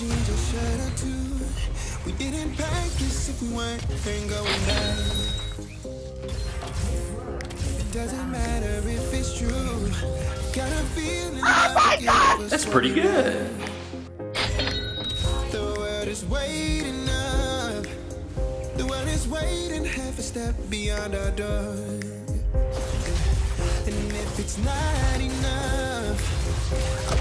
jeans or shirt or two. We didn't pack this if we weren't going back. It doesn't matter if it's true. Got a feeling. Oh my God! That's pretty good. The world is waiting up. The world is waiting half a step beyond our door. And if it's not enough,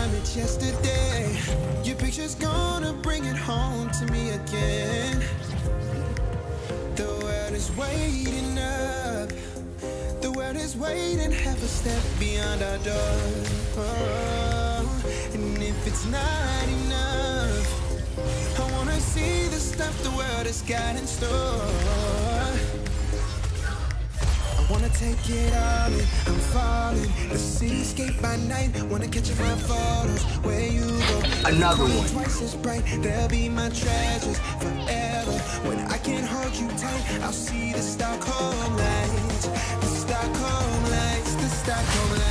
time it's yesterday, your picture's gonna bring it home to me again. The world is waiting up. The world is waiting half a step beyond our door. Oh, and if it's not enough, I wanna see the stuff the world has got in store. Wanna take it all in, I'm falling. The cityscape by night, wanna catch my photos. Where you go, Another one. Twice as bright, they'll be my treasures forever. When I can't hold you tight, I'll see the Stockholm lights. The Stockholm lights, the Stockholm lights.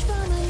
from a